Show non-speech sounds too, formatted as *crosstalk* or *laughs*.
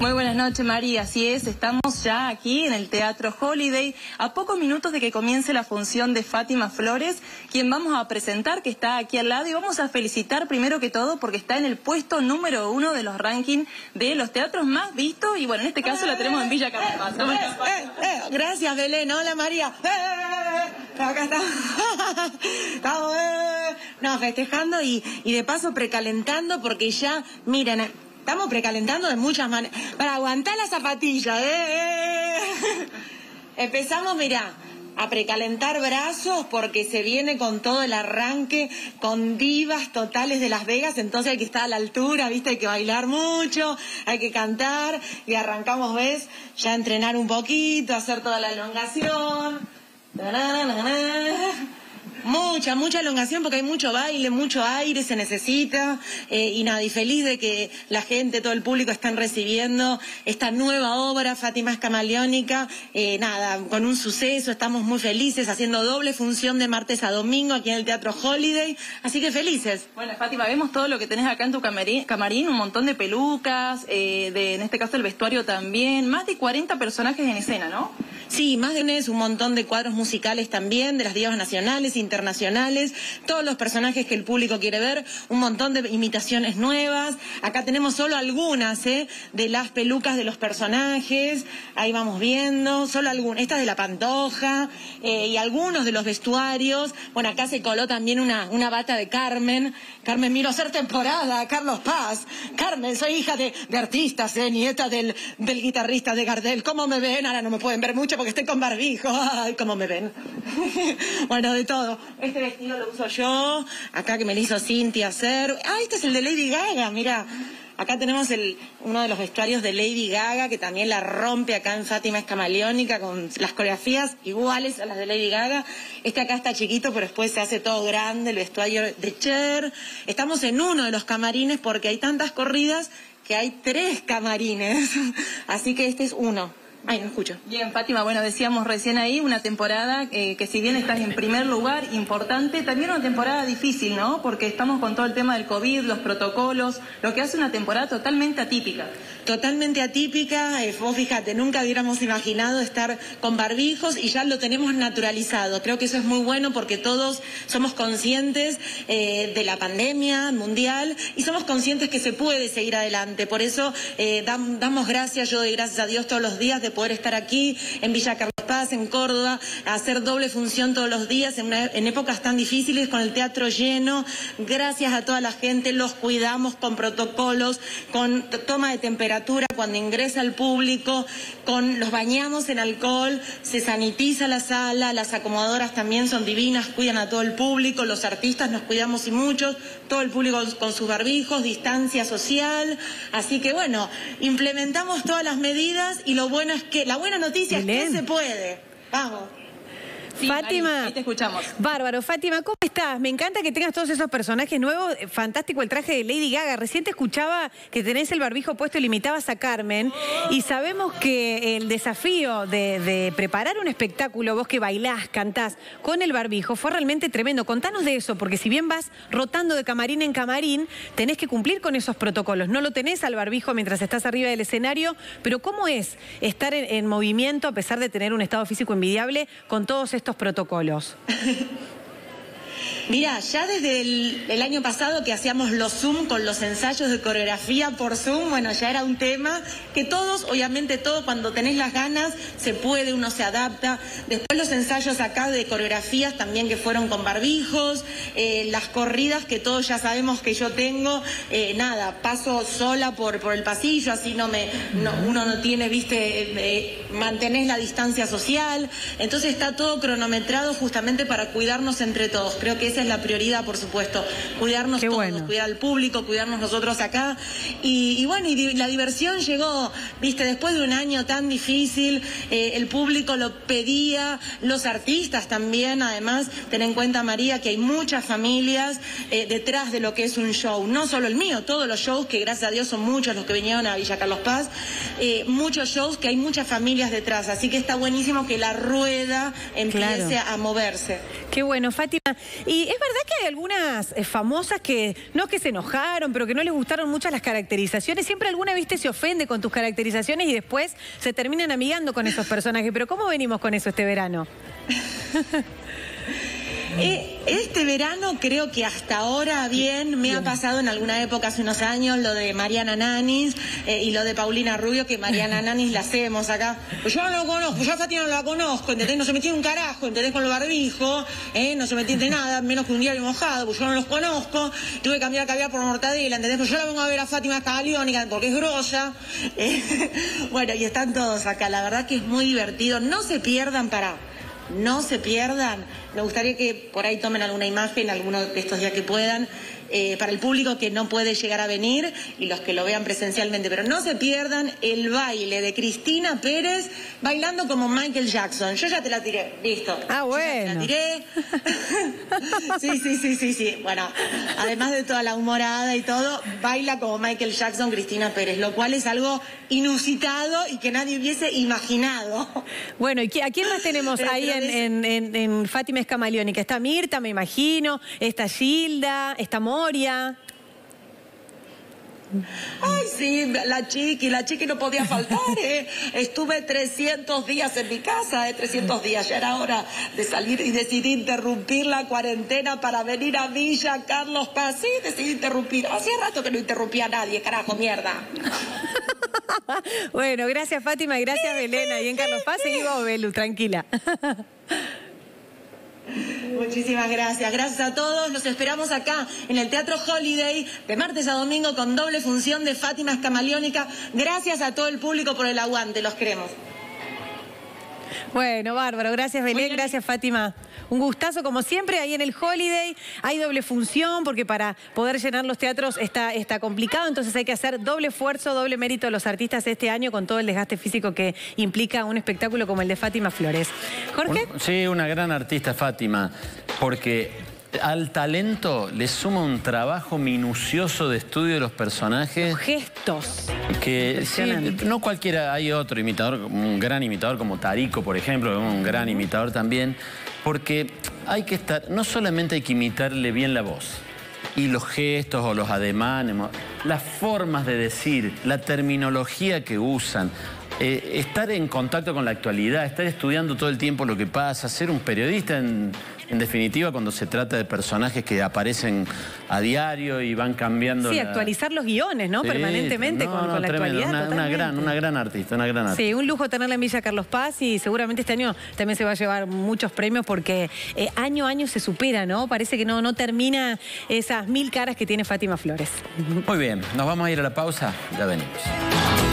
Muy buenas noches, María. Así es, estamos ya aquí en el Teatro Holiday, a pocos minutos de que comience la función de Fátima Flores, quien vamos a presentar, que está aquí al lado, y vamos a felicitar primero que todo porque está en el puesto número uno de los rankings de los teatros más vistos, y bueno, en este caso la tenemos en Villa Paz. ¿Cómo estás, Eh, eh, gracias, Belén. Hola, María. Eh, eh, eh, acá está. *laughs* Estamos eh, no, festejando y, y de paso precalentando porque ya, miren, eh, estamos precalentando de muchas maneras. Para aguantar la zapatilla. Eh, eh. Empezamos, mira. A precalentar brazos porque se viene con todo el arranque, con divas totales de Las Vegas, entonces hay que estar a la altura, viste, hay que bailar mucho, hay que cantar y arrancamos, ves, ya entrenar un poquito, hacer toda la elongación. Mucha, mucha elongación porque hay mucho baile, mucho aire, se necesita. eh, y nada, y feliz de que la gente, todo el público están recibiendo esta nueva obra, Fátima es camaleónica. eh, nada, con un suceso, estamos muy felices, haciendo doble función de martes a domingo aquí en el Teatro Holiday. Así que felices. Bueno, Fátima, vemos todo lo que tenés acá en tu camarín, camarín un montón de pelucas, eh, de, en este caso el vestuario también, más de 40 personajes en escena, ¿no? Sí, más de un, un montón de cuadros musicales también, de las divas nacionales, internacionales, todos los personajes que el público quiere ver, un montón de imitaciones nuevas. Acá tenemos solo algunas, ¿eh? De las pelucas de los personajes, ahí vamos viendo, solo algunas. Esta es de la Pantoja, eh, y algunos de los vestuarios. Bueno, acá se coló también una, bata de Carmen. Carmen, miro hacer temporada, Carlos Paz. Carmen, soy hija de, artistas, ¿eh? Nieta del guitarrista de Gardel. ¿Cómo me ven? Ahora no me pueden ver mucho porque estoy con barbijo. Ay, cómo me ven. *laughs* bueno, de todo. Este vestido lo uso yo. Acá que me lo hizo Cintia hacer. Ah, este es el de Lady Gaga, mira. Acá tenemos el, uno de los vestuarios de Lady Gaga, que también la rompe acá en Fátima Escamaleónica, con las coreografías iguales a las de Lady Gaga. Este acá está chiquito, pero después se hace todo grande, el vestuario de Cher. Estamos en uno de los camarines porque hay tantas corridas que hay tres camarines. *laughs* Así que este es uno. Ay, no escucho. Bien, Fátima, bueno, decíamos recién ahí una temporada eh, que si bien estás en primer lugar, importante, también una temporada difícil, ¿no? Porque estamos con todo el tema del COVID, los protocolos, lo que hace una temporada totalmente atípica. Totalmente atípica, eh, vos fíjate, nunca hubiéramos imaginado estar con barbijos y ya lo tenemos naturalizado. Creo que eso es muy bueno porque todos somos conscientes eh, de la pandemia mundial y somos conscientes que se puede seguir adelante. Por eso eh, dam- damos gracias, yo doy gracias a Dios todos los días de poder estar aquí en Villa Carlos En Córdoba, a hacer doble función todos los días en, una- en épocas tan difíciles con el teatro lleno. Gracias a toda la gente, los cuidamos con protocolos, con toma de temperatura cuando ingresa el público, con los bañamos en alcohol, se sanitiza la sala, las acomodadoras también son divinas, cuidan a todo el público, los artistas nos cuidamos y muchos, todo el público con, sus barbijos, distancia social, así que bueno, implementamos todas las medidas y lo bueno es que, la buena noticia es que se puede. Vamos. Sí, Fátima. ahí- te escuchamos. Bárbaro, Fátima, ¿cómo estás? Me encanta que tengas todos esos personajes nuevos. Eh, Fantástico el traje de Lady Gaga. Recién te escuchaba que tenés el barbijo puesto y le imitabas a Carmen. Y sabemos que el desafío de, de preparar un espectáculo, vos que bailás, cantás con el barbijo, fue realmente tremendo. Contanos de eso, porque si bien vas rotando de camarín en camarín, tenés que cumplir con esos protocolos. No lo tenés al barbijo mientras estás arriba del escenario, pero ¿cómo es estar en, en movimiento a pesar de tener un estado físico envidiable con todos estos protocolos? *laughs* Mira, ya desde el, el año pasado que hacíamos los Zoom con los ensayos de coreografía por Zoom, bueno, ya era un tema que todos, obviamente todo, cuando tenés las ganas, se puede, uno se adapta. Después los ensayos acá de coreografías también que fueron con barbijos, eh, las corridas que todos ya sabemos que yo tengo, eh, nada, paso sola por, por el pasillo, así no me, no- uno no tiene, viste, eh, eh, mantenés la distancia social, entonces está todo cronometrado justamente para cuidarnos entre todos. Creo que esa es la prioridad, por supuesto, cuidarnos Qué todos, bueno. cuidar al público, cuidarnos nosotros acá. Y, y bueno, y di- la diversión llegó, viste, después de un año tan difícil, eh, el público lo pedía, los artistas también, además, ten en cuenta, María, que hay muchas familias eh, detrás de lo que es un show, no solo el mío, todos los shows, que gracias a Dios son muchos los que vinieron a Villa Carlos Paz, eh, muchos shows que hay muchas familias detrás, así que está buenísimo que la rueda empiece Claro. a moverse. Qué bueno, Fátima. Y es verdad que hay algunas eh, famosas que, no que se enojaron, pero que no les gustaron muchas las caracterizaciones. Siempre alguna, viste, se ofende con tus caracterizaciones y después se terminan amigando con esos personajes. Pero ¿cómo venimos con eso este verano? *laughs* Eh, este verano creo que hasta ahora bien me ha pasado en alguna época hace unos años lo de Mariana Nanis eh, y lo de Paulina Rubio, que Mariana *laughs* Nanis la hacemos acá. Pues yo no lo conozco, yo a Fatima no la conozco, ¿entendés? No se metió un carajo, ¿entendés? Con el barbijo, ¿eh? no se me entiende nada, menos que un diario mojado, pues yo no los conozco. Tuve que cambiar caviar por mortadela, ¿entendés? Pues yo la vengo a ver a Fátima Escaliónica porque es grosa. *laughs* bueno, y están todos acá, la verdad que es muy divertido. No se pierdan para no se pierdan. Me gustaría que por ahí tomen alguna imagen, alguno de estos días que puedan, eh, para el público que no puede llegar a venir y los que lo vean presencialmente. Pero no se pierdan el baile de Cristina Pérez bailando como Michael Jackson. Yo ya te la tiré, listo. Ah, bueno. te la tiré. *laughs* sí, sí, sí, sí, sí. Bueno, además de toda la humorada y todo, baila como Michael Jackson Cristina Pérez, lo cual es algo inusitado y que nadie hubiese imaginado. Bueno, ¿y a quién más tenemos ahí en, en, en, Fátima Escamaliónica? Está Mirta, me imagino, está Gilda, está Moria. Ay, sí, la chiqui, la chiqui no podía faltar, ¿eh? Estuve 300 días en mi casa, ¿eh? 300 días. Ya era hora de salir y decidí interrumpir la cuarentena para venir a Villa Carlos Paz. Sí, decidí interrumpir. Hacía rato que no interrumpía a nadie, carajo, mierda. *laughs* bueno, gracias Fátima y gracias Belén. Y en Carlos Paz seguimos, Belu, tranquila. Muchísimas gracias. Gracias a todos. Los esperamos acá en el Teatro Holiday de martes a domingo con doble función de Fátima Escamaliónica. Gracias a todo el público por el aguante. Los queremos. Bueno, bárbaro. Gracias Belén, gracias Fátima. Un gustazo como siempre ahí en el Holiday. Hay doble función porque para poder llenar los teatros está, está complicado, entonces hay que hacer doble esfuerzo, doble mérito de los artistas este año con todo el desgaste físico que implica un espectáculo como el de Fátima Flores. Jorge. sí, una gran artista Fátima, porque al talento le suma un trabajo minucioso de estudio de los personajes. gestos. Que no cualquiera, hay otro imitador, un gran imitador como Tarico, por ejemplo, un gran imitador también, porque hay que estar, no solamente hay que imitarle bien la voz, y los gestos o los ademanes, las formas de decir, la terminología que usan, eh, estar en contacto con la actualidad, estar estudiando todo el tiempo lo que pasa, ser un periodista en, definitiva cuando se trata de personajes que aparecen a diario y van cambiando. Sí, actualizar los guiones, ¿no? Permanentemente con, la actualidad. Una, gran, una gran artista, una gran artista. Sí, un lujo tenerla en Villa Carlos Paz y seguramente este año también se va a llevar muchos premios porque eh, año a año se supera, ¿no? Parece que no, no termina esas mil caras que tiene Fátima Flores. Muy bien, nos vamos a ir a la pausa, ya venimos.